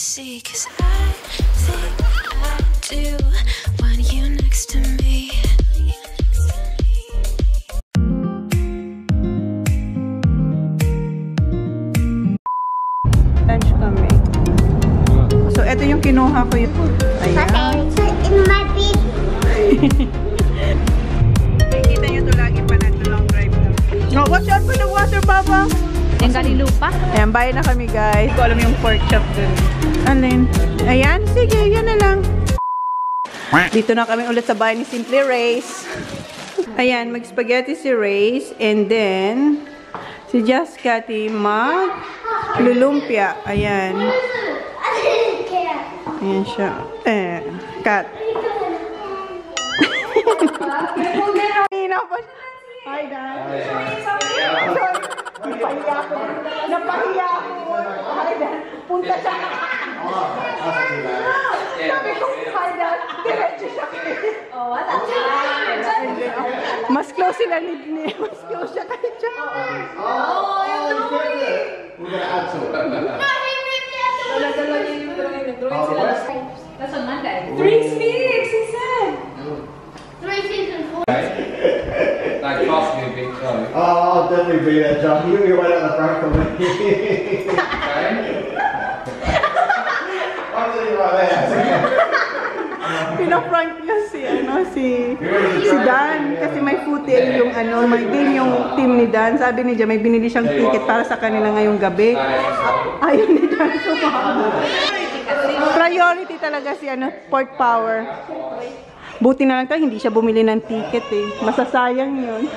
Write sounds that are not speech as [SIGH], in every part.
see, cause I think I do want you next to me. Lunch kami. So, ito yung kinuha ko yung... Ayan. in my bed. Nakikita nyo ito lagi pa natin long drive. No, watch out for the water, Baba! Galilupa. Ayan, bayan na kami, guys. Ko alam yung pork chop dun. Alin? Ayan, sige, yan na lang. Dito na kami ulit sa bahay ni Simply Race. Ayan, mag-spaghetti si Race. And then, si Just Cathy mag lulumpia. Ayan. Ayan siya. Eh, cut. [LAUGHS] Kanina pa. Hi, Dad. Napahiya ako. Napahiya ako. Hi, Dad. Punta siya. Sabi ko, hi, Dad. Diretso siya. Oh, wala. Mas close sila ni ni. Mas close siya kay Jack. That's on Monday. Three seasons, four. That cost me a big time. Oh, I'll definitely be there, John. You can wait out the front for me. Okay? I'm sitting right there. Pinaprank niya si, ano, si, si Dan. Kasi may footage yung, ano, may game yung team ni Dan. Sabi ni Jan, may binili siyang ticket para sa kanila ngayong gabi. Ayaw ni Dan sumama. Priority talaga si, ano, Port Power. Buti na lang tayo, hindi siya bumili ng ticket eh. Masasayang yun. [LAUGHS]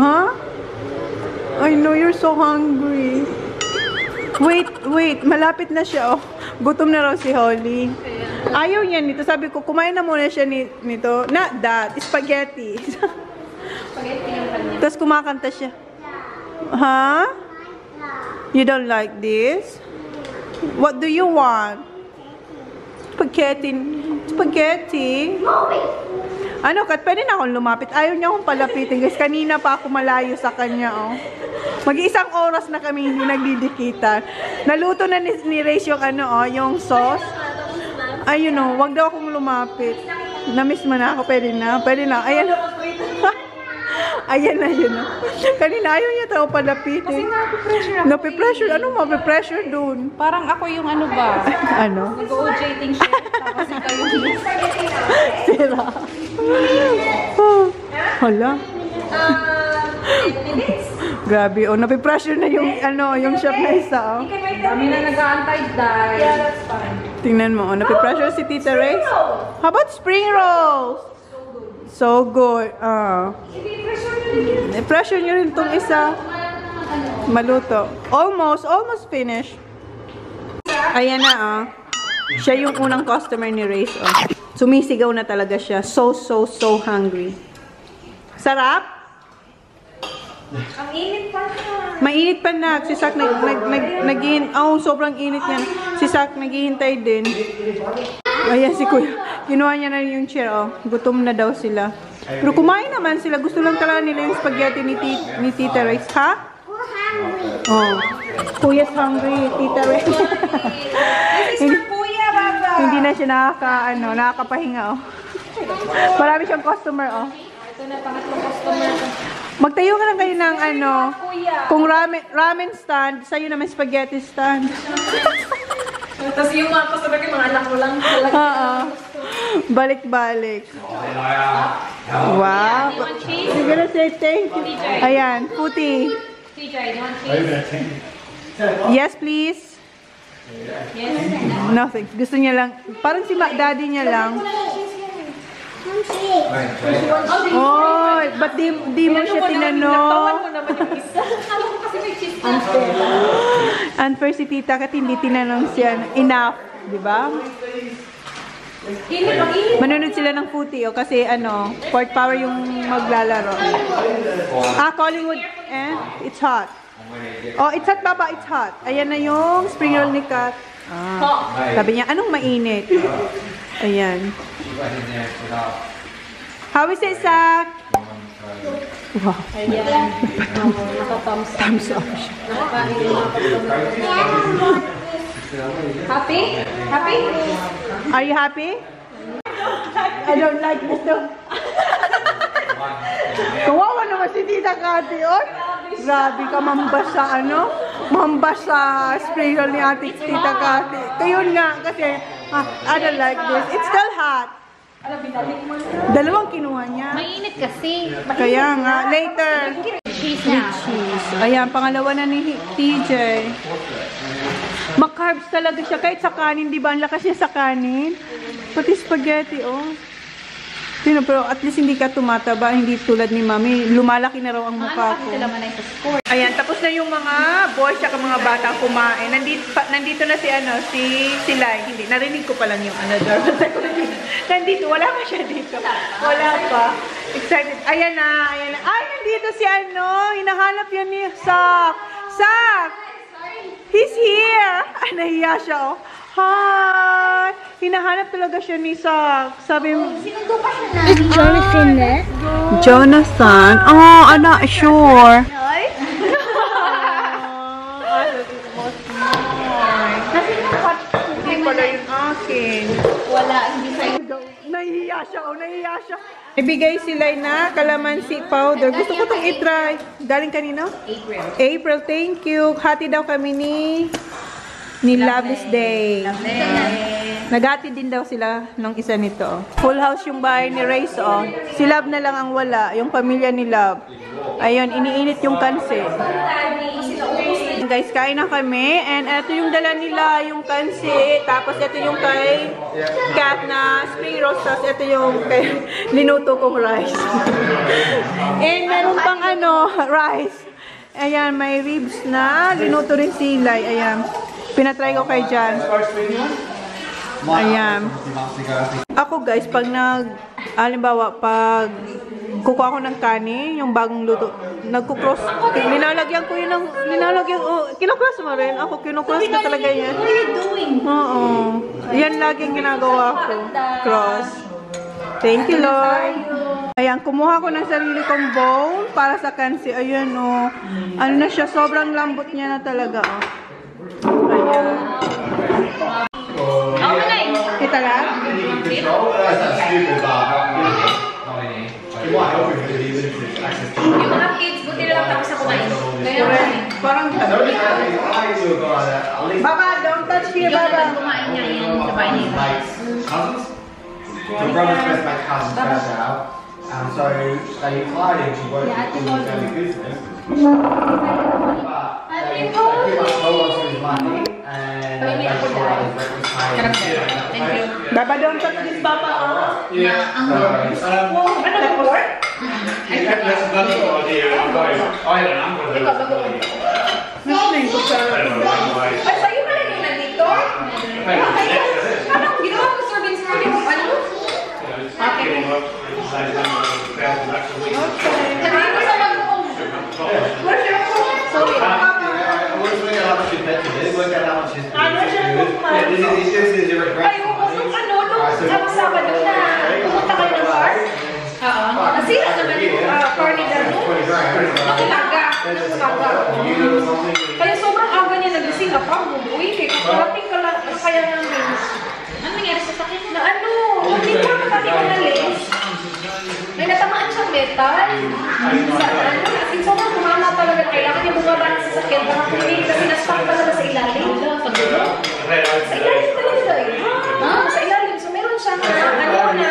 ha? I know you're so hungry. Wait, wait. Malapit na siya, oh. Gutom na raw si Holly. Ayaw niya nito. Sabi ko, kumain na muna siya ni, nito. Not that. Spaghetti. Spaghetti yung kanya. Tapos kumakanta siya. Ha? You don't like this? What do you want? Spaghetti. Spaghetti. Ano, Kat, pwede na akong lumapit. Ayaw niya akong palapitin. Guys, kanina pa ako malayo sa kanya, oh. Mag-isang oras na kami hindi nagdidikitan. Naluto na ni, ni Race yung ano, oh, yung sauce. Ayun, oh, wag daw akong lumapit. Na-miss mo na ako. Pwede na. Pwede na. Ayan. [LAUGHS] Ayan na yun. oh. Kanina ayaw niya tao palapitin. Kasi napipressure ako. Napipressure. Ano mapipressure dun? Parang ako yung ano ba? [LAUGHS] ano? Nag-OJting shit. Tapos ikaw yung Sira. Hala. Grabe, oh, napipressure na yung, ano, yung chef na isa, oh. Dami na nag-aantay dahil. Yeah, that's fine. Tingnan mo, oh, napipressure si Tita Ray. How about spring rolls? So good. Ah. I-pressure nyo rin tong isa. Maluto. Almost, almost finished. Ayan na, ah. Siya yung unang customer ni Race, oh. Sumisigaw na talaga siya. So, so, so hungry. Sarap? Ang init pa na. Mainit pa na. Si Sak nag, nag, nag, naghihin- Oh, sobrang init yan. Si Sak naghihintay din. Ayan si Kuya. Kinuha niya na yung chair, oh. Gutom na daw sila. Pero kumain naman sila. Gusto lang talaga nila yung spaghetti ni, ti, ni Tita Rex. Ha? Oh. Kuya's hungry, Tita Rex. [LAUGHS] hindi, Kuya, baba! hindi na siya nakaka, ano, nakakapahinga, oh. Marami siyang customer, oh. Ito na, pangatlong customer. Magtayo ka lang kayo ng ano, kung ramen, ramen stand, sa'yo naman spaghetti stand. [LAUGHS] Tapos yung mga customer ko, mga anak ko lang talaga. Oo. Balik-balik. Wow. You're gonna say thank you. Ayan, puti. TJ, do you want cheese? Yes, please. Yes. Nothing. Gusto niya lang, parang si daddy niya lang. Oh, ba't di, di mo siya Tawan tinanong? mo naman yung isa. Na. [GASPS] Unfair si tita kat hindi tinanong siya. Enough. Di ba? Manunod sila ng puti oh, kasi ano, Port Power yung maglalaro. Ah, Collingwood. Eh, it's hot. Oh, it's hot, Baba. It's hot. Ayan na yung spring roll ni Kat. Ah. Sabi niya, anong mainit? Ayan. How is it, Zach? Wow. Ayan. Naka-thumbs up. Thumbs siya. Happy? Happy? Are you happy? I don't like this though. Kawawa naman si Tita Kati, oh. Grabe ka, mambas sa ano? Mambas sa spray roll ni Ate Tita Kati. Kayun nga, kasi ah, I don't like this. It's still hot. Dalawang kinuha niya. Mainit kasi. Kaya nga, later. Cheese na. Cheese. Ayan, pangalawa na ni TJ. Makarbs talaga siya. Kahit sa kanin, di ba? Ang lakas niya sa kanin. Pati spaghetti, oh. Sino, pero at least hindi ka tumataba. Hindi tulad ni Mami. Lumalaki na raw ang mukha ko. Sila. Ayan, tapos na yung mga boys at mga bata kumain. Nandito, pa- nandito na si ano, si si Lai. Hindi, narinig ko pa lang yung ano, Jarvis. [LAUGHS] nandito, wala pa siya dito. Wala pa. Excited. Ayan na, ayan na. Ay, nandito si ano, hinahanap yan ni Sak. Sak! He's here! Ay, [LAUGHS] nahiya siya, oh. Hi! Hinahanap talaga siya ni Sak. Sabi mo, Is Jonathan there? Jonathan? Oh, I'm not sure. Hindi pala yung akin. Wala, hindi sa'yo. Nahihiya siya, oh, nahihiya siya. Ibigay sila na calamansi powder. Gusto ko itong i-try. Galing kanino? April. April, thank you. Hati daw kami ni ni Loveless Day. Nagati din daw sila nung isa nito. Full house yung bahay ni Rayce, oh. Si Love na lang ang wala, yung pamilya ni Love. Ayun, iniinit yung kanse. Guys, kain na kami. And ito yung dala nila, yung kansi. Tapos ito yung kay Kat na spring rolls. Tapos ito yung kay [LAUGHS] linuto kong rice. [LAUGHS] And meron pang ano, [LAUGHS] rice. Ayan, may ribs na. Linuto rin silay. Ayan. Pinatry ko kay Jan. Ayan. Ako guys, pag nag, halimbawa, pag kukuha ko ng kanin, yung bagong luto, nagkukross, nilalagyan ko yun ng, nilalagyan, oh, kinukross mo rin. Ako, kinukross ko talaga yan. What are you doing? Oo. Yan laging ginagawa ko. Cross. Thank you, Lord. Ayan, kumuha ko ng sarili kong bowl para sa kansi. Ayan, oh. Ano na siya, sobrang lambot niya na talaga, oh. To Yung mga kids, buti na lang tapos sa kumain. Kaya Parang The only thing I to a guy that at least Baba, don't touch here, Jonathan, Baba. kumain niya yun sa bahay niya. mates, cousins. So brother's best mate cousins found out. Um, so they hired him to work Yeah, I think in the also- family business. But they, they pretty much hold on to his money and they made sure that his rent was paid. Thank you. Baba, don't touch this, Baba. oh. Yeah. So, um, ano ba, Lord? That's another idea. I had an uncle who was Ay, sa'yo pala yung nandito? Ano, ginawa ko serving serving mo, ano? Sabihin mo sa mag-uong. Where's your phone? Sorry. Looking at how much his pension is, work out how much is. Yeah, this is, he just is irregular. Ay, oo, nung ano, nung Sabado na. Pumunta kayo ng bar? Oo. Nasira naman yung corridor mo. Nung umaga. Nung umaga. Kaya sobrang aga niya nagising na pa. Uy, kaya parating ka lang. Kaya namin? Ano nangyari sa sakit? Na ano, hindi ko na lens. May natamaan siyang metal. Sa ano, kasi sobrang kumama talaga. Kailangan niya bumaba ng sasakyan. Baka kunin kasi na-stuck sa ilalim. Pagulo. Sa ilalim talaga eh. Ah, sa ilalim. So meron siyang ano na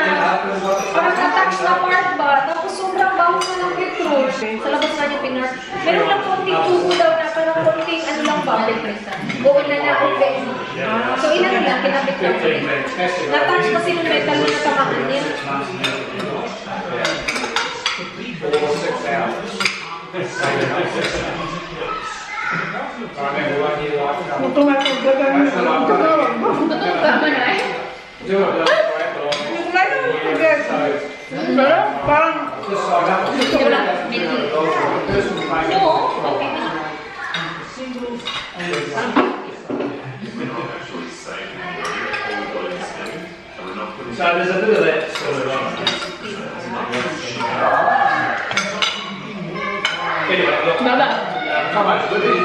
parang attach na part ba. Tapos sobrang baho na ng petrol. Sa labas na niya pinar. Meron lang konting tubo daw na parang konting ano lang ba. Buo na na open. So inano lang, kinabit lang ulit. Na-touch kasi ng metal na natamaan niya. Totoo ba man ay? Parang, Hindi wala. Oo, okay. So there's a bit of that sort of. Um, come out with it.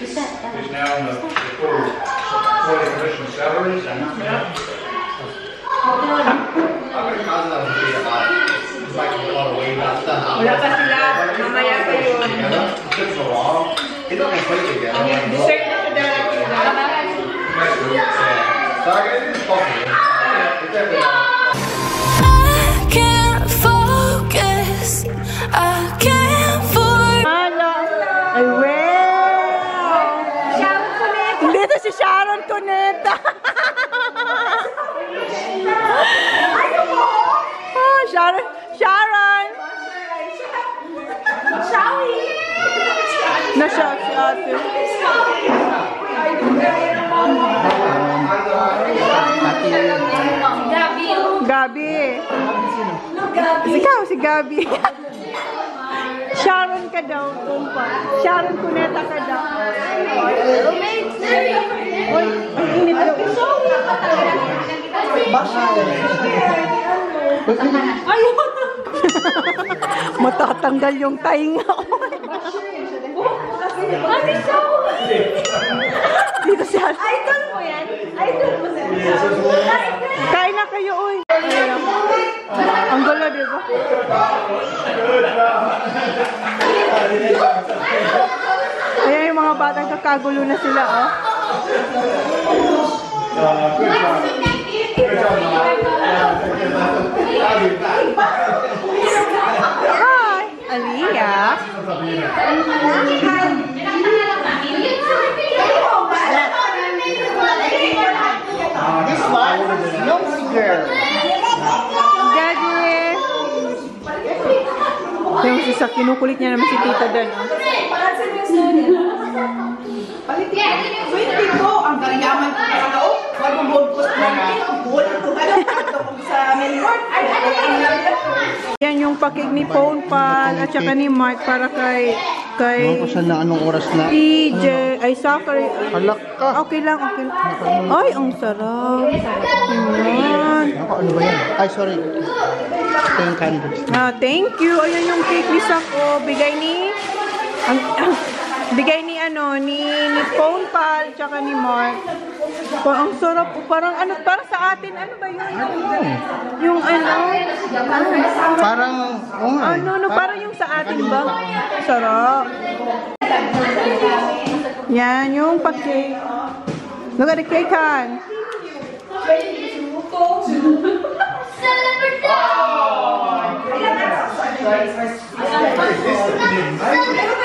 He's now in the the full full commission salaries and I'm gonna cause that to be about it's like a lot of way back then. Wala pa sila. Mamaya pa yun. Together, it took so long. It don't play together. Dessert na sa dala nila. So I guess it's possible. It's definitely. Na-shout si ate. Gabi. Gabi. Ikaw, si Gabi. [LAUGHS] Sharon ka daw, kumpa. Sharon Cuneta ka daw. Oy, ang init daw. Matatanggal yung tainga ko. Dito siya. Idol mo yan? Idol mo yan? Kain na kayo, uy. Ang gulo, di ba? Ayan yung mga batang kakagulo na sila, oh. Hi, Aliyah. This one, Youngsi girl. Daddy. Yung si sa kinukulit niya naman si Tita Dan, oh. Pwede ko, ang gariyaman ko talaga, oh, mag-gold post na nga, gold ko ano, ito ko sa Yan yung pakig ni Phone Pal at saka ni Mark para kay kay saan na anong oras na. EJ ay Zachary. Halak ka. Okay lang, okay lang. Ay, ang sarap. Ako, ano ba yan? Ay, sorry. Ito yung candles. Ah, thank you. Ayan yung cake ni Sako. Bigay ni ang, bigay ni ano ni ni Phone Pal tsaka ni Mark. Pa, ang sarap. po. Parang ano, parang sa atin ano ba yun? Yung, yung ano? Parang, oo nga. eh. Ano, no, parang yung sa atin ba? Sarap. Yan, yung pa-cake. Look at the cake, Han.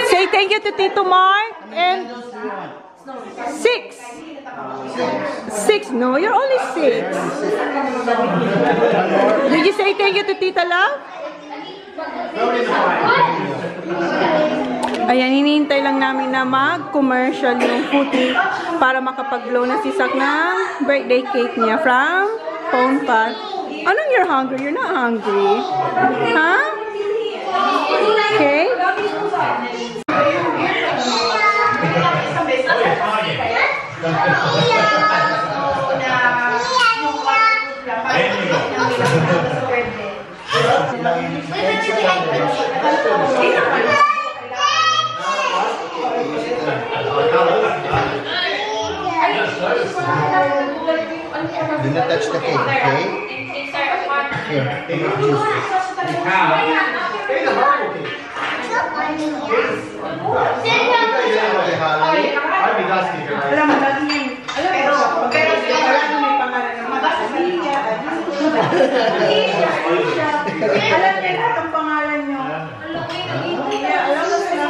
Say thank you to Tito Mark and six. Six. No, you're only six. Did you say thank you to Tita Love? Ayan, hinihintay lang namin na mag-commercial yung puti para makapag-blow na si Sak ng birthday cake niya from Phone Pal. Anong you're hungry? You're not hungry. Huh? Okay. Do not touch the cake, okay? Here, take the juice. I'd be dusty here. Alam. Alam niya lahat ang pangalan niyo. Kaya, alam mo sila.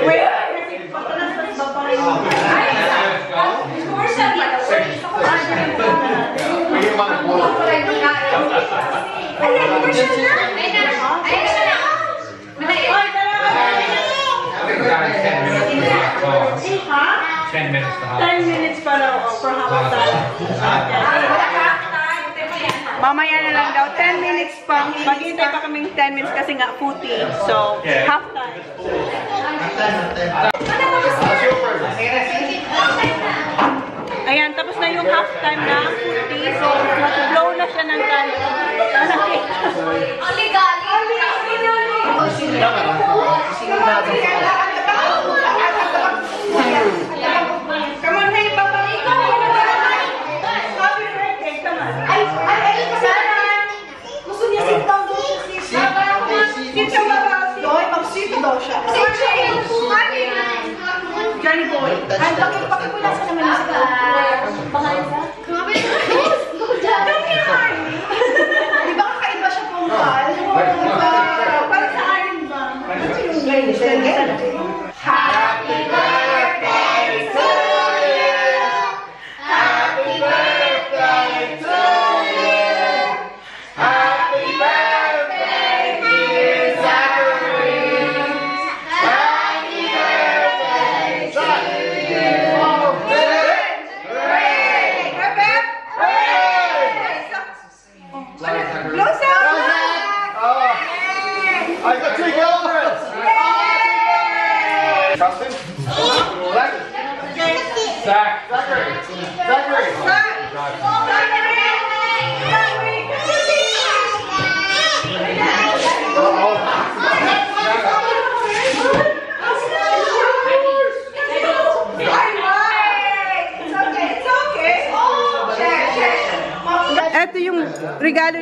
Wait, kasi pa rin ba pa rin? Ten minutes half. 10 minutes para oh, for half time. Mamaya na lang daw, 10 minutes pa. Maghintay pa kaming 10 minutes kasi nga puti. So, half time. Ayan yan. Tapos na yung halftime na puti. So, mag-blow na siya ng candle. Para cake. Come Johnny boy. Ay, bakit pakipulasan naman sa Di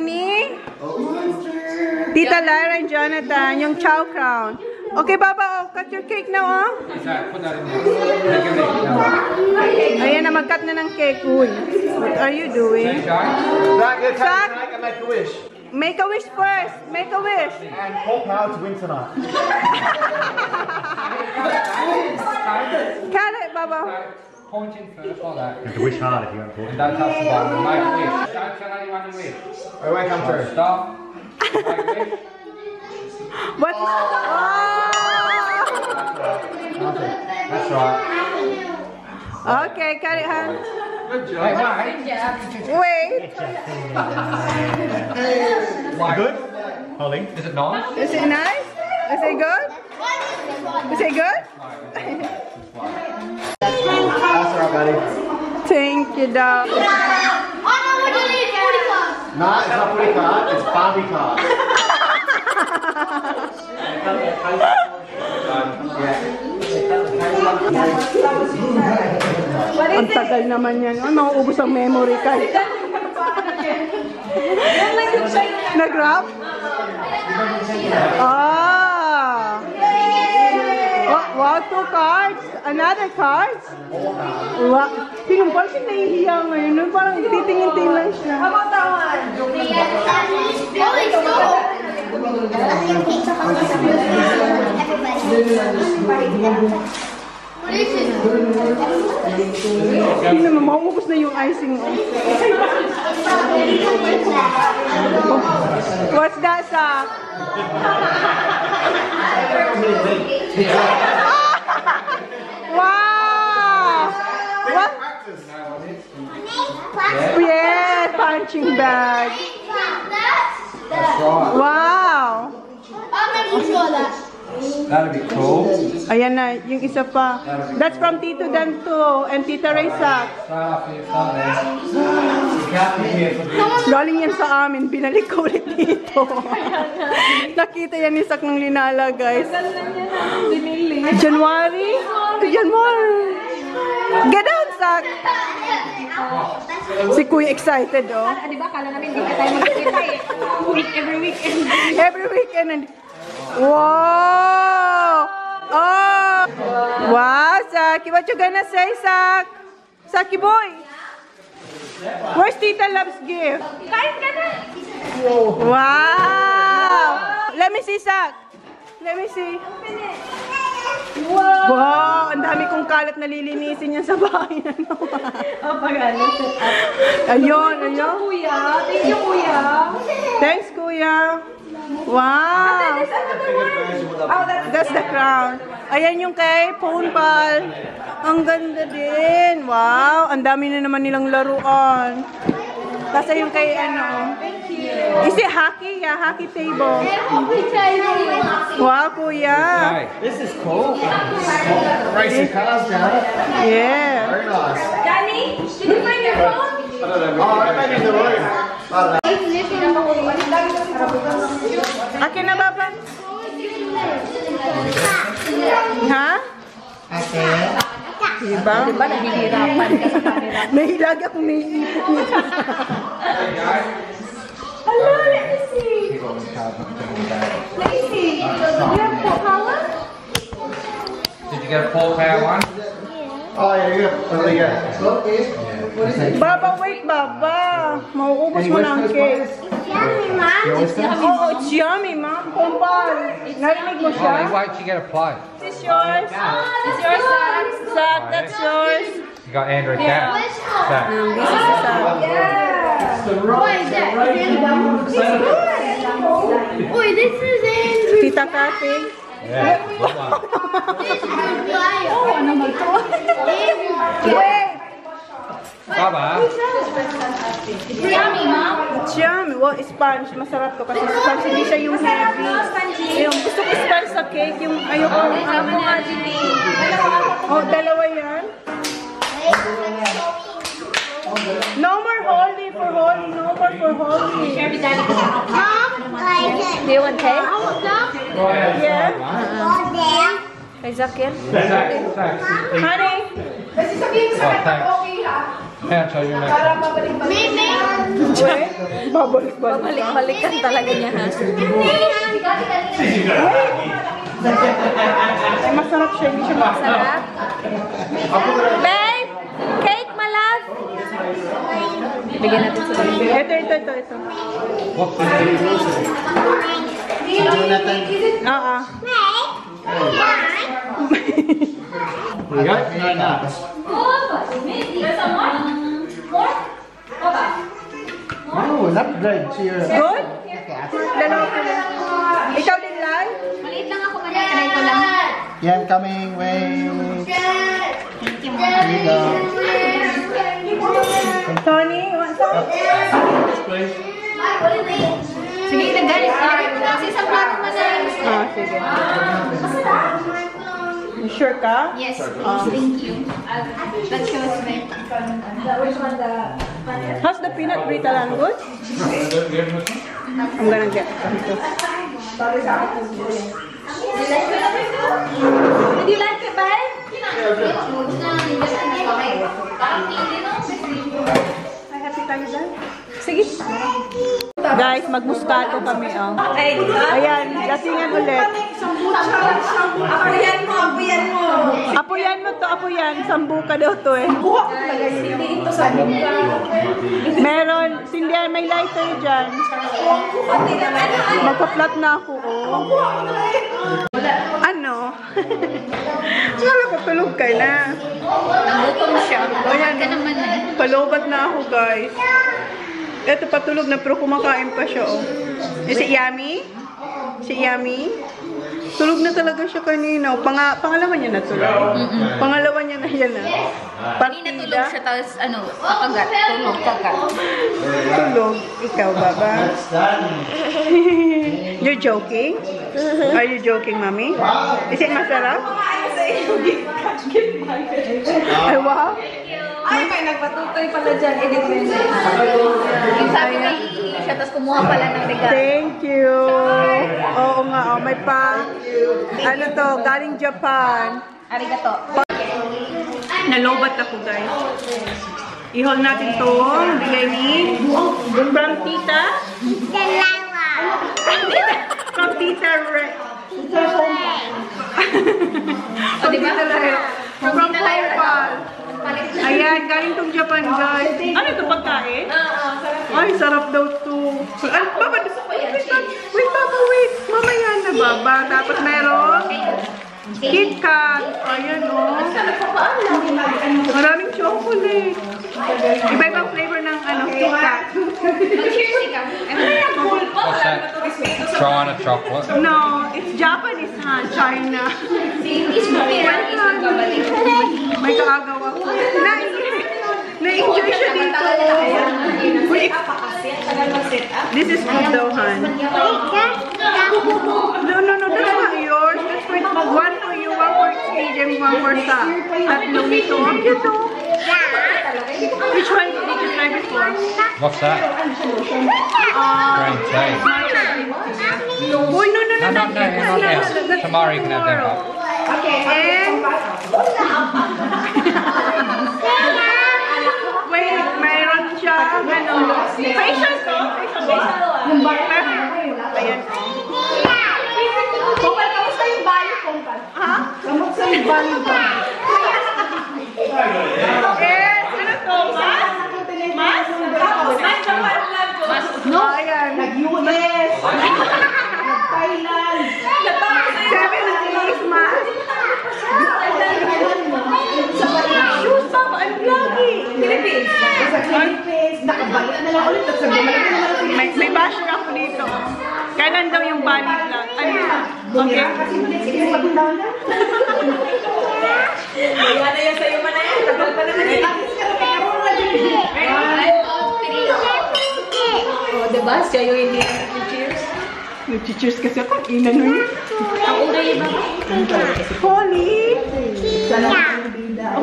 ni Tita Lara and Jonathan, yung chow crown. Okay, Baba, oh, cut your cake now, oh. Ayan na, mag-cut na ng cake. Uy, what are you doing? And make a wish. Make a wish first. Make a wish. And call power to win tonight. Cut it, Baba. Point in first, like that. You have to wish hard if you want to. And don't touch the button. Make a wish. Don't tell anyone to wish. Oh, wait, come through. Stop. Make a wish. What? Oh! That's right. Okay, cut it, Han. Hey, wait. Wait. Good? Holly? Is it nice? Is it nice? Is it good? Is it good? Buddy. Thank you, dog. No, it's not pretty card, it's Barbie card. Ang tagal naman yan. Ay, mauubos ang memory card. Nag-rap? Ah! Wow, wow, two cards. Another cards. Wow. Tingnan parang siya nahihiya ngayon. no? Parang titingin-tingin lang siya. Tingnan mo, mauubos na yung icing. oh. What's that, Sak? Wow! What? Yes, punching bag. That's right. Wow! That'd be cool. Ayan na, yung isa pa. That's from Tito Danto and Tita the Galing yan sa amin, binalik ko ulit dito. Nakita yan ni Sak nung linala, guys. January? To January. Get out, Sak! Si Kuya excited, oh. Di ba, kala namin hindi ka tayo magkikita eh. Every weekend. Every weekend. Wow! Oh! Wow, Saki. What you gonna say, Sak? Saki boy. Where's Tita Love's gift? Kain ka na! Wow! Let me see, Sak. Let me see. Wow! Wow! Ang dami kong kalat na lilinisin niya sa bahay na [LAUGHS] naman. Oh, pag-ano. Ayun, ayun. Kuya, thank you, kuya. Thanks, Kuya. Wow! Oh, that's That's the crown. Ayan yung kay Phone Pal. Ang ganda din. Wow, ang dami na naman nilang laruan. Tapos yung kay ano. Is it hockey? Yeah, hockey table. Wow, kuya. This is cool. Racing cars, Janet. Yeah. Very nice. Danny, did you Oh, I be the word. Akin na, Papa? Ha? Ate. Diba? Diba nahihirapan ka sa camera? Nahilag akong naiipot nito. Did you get a full power one? Oh, yeah, you got really good. Baba, wait, Baba. Mauubos mo na ang cake. Oo, it's yummy, ma'am. Kumpal. Narinig mo siya? Wait till you get a plate. This is yours. This is yours, Zach. Zach, that's yours. You got Andrew Cat. Zach. Um, this is Zach. Wait, this is Andrew. Tita Kathy. Yeah, good one. [LAUGHS] Wait. Baba. Yummy, mom. It's yummy. Well, sponge. Masarap to kasi sponge. Hindi siya yung heavy. Yung gusto ko sponge sa cake. Yung ayoko. Sama nga, Jimmy. Oh, dalawa yan. No more holy for holy. No more for holy. Share with daddy kasi ako. Do you want cake? Yeah. Kay Zakir? Honey. Kasi sabihin sa Oh, kanya, okay I'll tell you next time. Wait. Babalik-balik. Balik-balikan talaga niya ha. Ay, masarap siya. Hindi siya masarap. Sarap. Babe! Cake, my love! Bigyan natin sa baby. Ito, ito, ito, ito. Jonathan. Oo. [LAUGHS] No. There's some more? No, not good. Cheer. Good? Dalawa ko lang. Ikaw din, Lai? Maliit lang ako, maliit. Try ko lang. Yeah, I'm coming. Wait. Here you go. Tony, you want some? Sige, nagalit ka. Kasi isang plato man na. Ah, sige. You sure ka? Yes, please. Thank you. That shows me. How's the peanut brittle and good? I'm gonna get too. Did you like it, babe? Ay, happy tayo dyan? Sige. Guys, magmuskato kami, oh. Ayan, lasingan ulit. Apoyan mo, apoyan mo. Apuyan mo to, apuyan. Sambu ka daw to eh. Hindi ito sa buka. Meron, sindihan, may lighter dyan. Magpa-flat na ako, oh. Ano? [LAUGHS] Wala ko, tulog ka na. Nagutom siya. Ayan, eh. palobat na ako, guys. Ito, patulog na, pero kumakain pa siya, oh. Eh, si Yami? Si Yami? Tulog na talaga siya kanina. Panga, pangalawa niya na tulog. Pangalawa niya na yan, ah. Kanina tulog siya, tapos ano, kagat. Tulog, kagat. Tulog. Ikaw, Baba. [LAUGHS] You're joking? Are you joking, Mommy? Is it masarap? Ay, wow. Ay, may nagpatutoy pala dyan. Edit mo yun. Sabi may iihi siya, tapos kumuha pala ng regalo. Thank you. Oo nga, oh, may pa. Ano to, galing Japan. Arigato. Nalobat ako, guys. I-haul natin to. Bigay ni from Tita. From Tita Re. [LAUGHS] O, di ba? From Paul. Ayan, galing tong Japan, guys. Ano to, pagkain? Ay, sarap daw to. Ay, baba, wait, wait, baba, wait. Mamaya na, baba. Tapos meron Kit Kat. Ayan, oh. Maraming chocolate. Iba-ibang flavor ng ano, Kit Kat. Mag-cheers ka. What's that? China chocolate. No, it's Japanese, ha? China. Mo, pero is nagbabalik. May kaagaw ako. Na- Na-enjoy siya dito. Wait, This is good daw, Han. No, no, no, that's not yours. That's for one for you, one for and one for Sa. Tatlong ito. Ang cute, oh. Which one try before? What's that? Great taste. Uy, no, no, no, No, no, no, not yet. Tomorrow you can have them up. Okay, And, wait, mayroon siya, ano, facial to? Facial Yung bali Ayan. Kumpal, kamusta yung bali, kumpal? Ha? Kamusta yung bali, kumpal? Eh, ano to, mas? Mas? Mas, No. Ayan. Nag-US. [LAUGHS] Nag-Thailand. Seven days, mas. Shoes pa, ano lagi? Philippines. Sa Philippines. Nakabalik na lang ulit. Tapos bumalik na naman ulit. May, may basher ako dito. Kailan daw yung Bali vlog? Ano? Okay. Kasi. Sige, pag-down na. Iwan na yan sa'yo man na yan. Tagal pa naman. Oh, diba? Siya yung hindi cheers. Nag-cheers kasi ako. Ina nun. Ang una yung baba. Holly!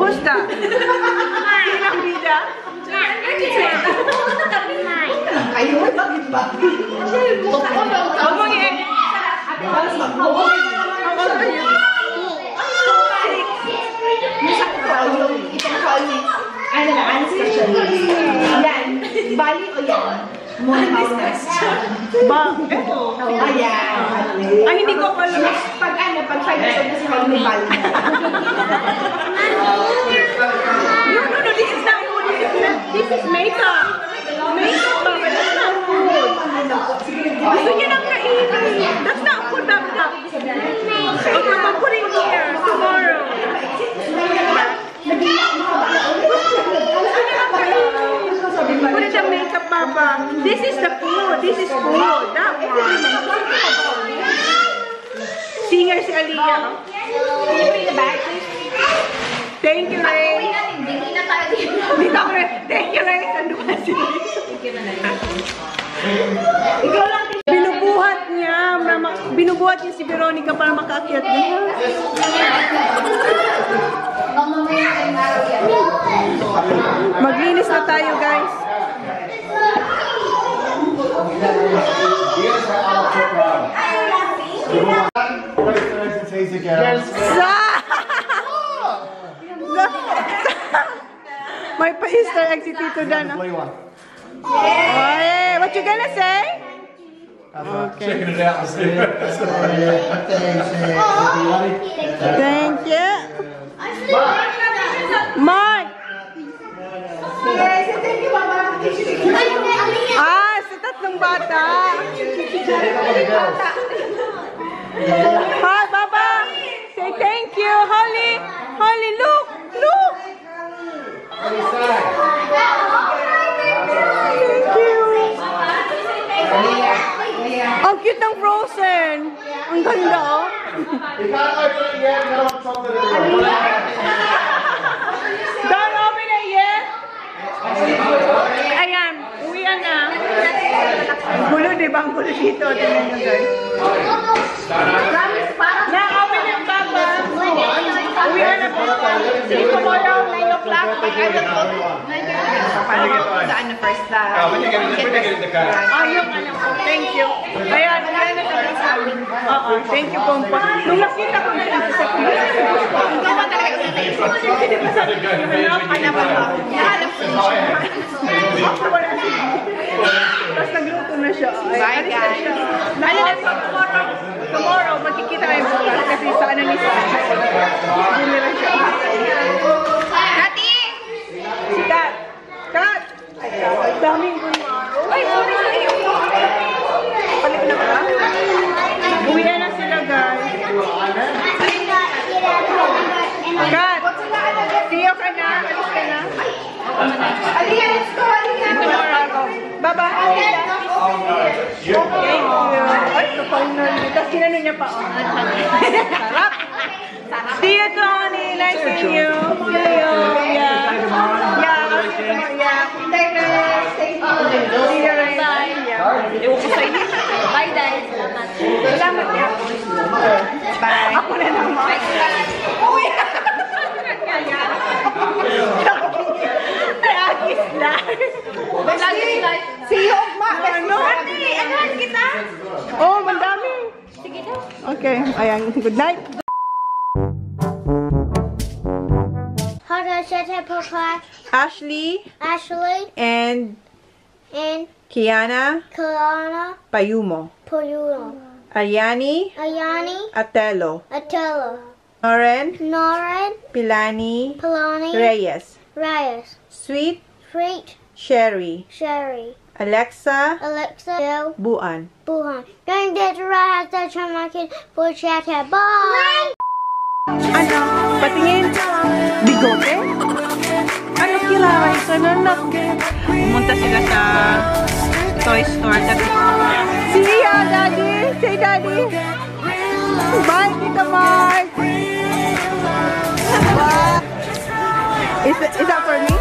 Who's that? Sino ang bida? Kayo, bakit ba? Huwag mong i-edit. Ano na, ano special? Yan. Bali o yan? Muna Ba? Eto. Ayan. Ay, hindi ko alam. Pag ano, pag 5 years old na si bali na. No, no, no. This is not food. This is, makeup. Makeup, Baba. That's not food. Gusto niya ng kainin. That's not food, Baba. Okay, I'm putting here tomorrow. Put it the makeup, Baba. This is the food. This is food. That one. Singer si Aliyah. Thank you, Ray. Hindi na tayo dito. Dito. Thank you, Ray. Ano ba si Binubuhat niya. Binubuhat niya si Veronica para makaakyat niya. Maglinis na tayo, guys. Sa! [LAUGHS] May pa-Easter egg si Tito Dan. ah. Oy, what you gonna say? Checking it out. Thank you. Mark! Yes, tatlong bata. Hi, Baba. Say thank you. Holly. Holly, look. Look. Thank you. Ang cute ng Frozen. Ang ganda, oh. Don't Ang gulo, di ba? Ang gulo dito. Tingnan nyo, guys. Na-open yung baba. Uwian na po. See you tomorrow, 9 o'clock. But I will go to the ano first, the when you get in the- when you get in the car. Ah, yung ano po. Thank you. Ayan, uwian na kami sa amin. Oo, thank you po. Nung nakita ko na dito sa Ikaw ba talaga Hindi ba sabi ko, ako. Nahanap ko siya. Wala siya. Tapos nagluto na siya. Ay, Bye, guys. Ano na tomorrow, tomorrow, magkikita kayo bukas kasi sa ano ni Sasha. Bumira siya. Kati! Si Kat. Kat! Ay, Kat. Ang daming gulmaro. Ay, sorry, sorry. Palit na ka? Uwian na sila, guys. Kat! See you ka na. Alis ka na. Alika, let's go, Alika. Tomorrow ako. Bye-bye. Thank you. Ay, kapal na. Tapos kinano niya pa. oh. Sarap. See you, Tony. Nice seeing you. Yeah. Yeah. You tomorrow. Yeah. Thank you. Thank you. See you, Ray. Yeah. Ewan ko sa inyo. Bye, guys. Salamat. Salamat, yeah. Bye. Ako na naman. Uy! Ay, agis na. Lagi sila. Si Yogma. Ano? Agahan kita. Oh, mandami. Okay, ayan. Good night. How do I set up a class? Ashley Ashley and and Kiana Kalana Payumo. Puyuno. Ariani Ayani Atelo. Atella. Noren Norin Pilani Polani Reyes. Reyes. Sweet Sweet Sherry. Sherry. Alexa Alexa Bill Buan. Buhan. Don't get to right at the market for chat. Bye. Ano? Patingin? Bigote? Ano kilala ito na nak? Pumunta sila sa toy store. See ya, Daddy! Say Daddy! Bye, Tita Mark! Bye! Is, is that for me?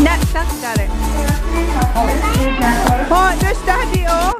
Net, that's got it. Oh, there's Daddy, oh!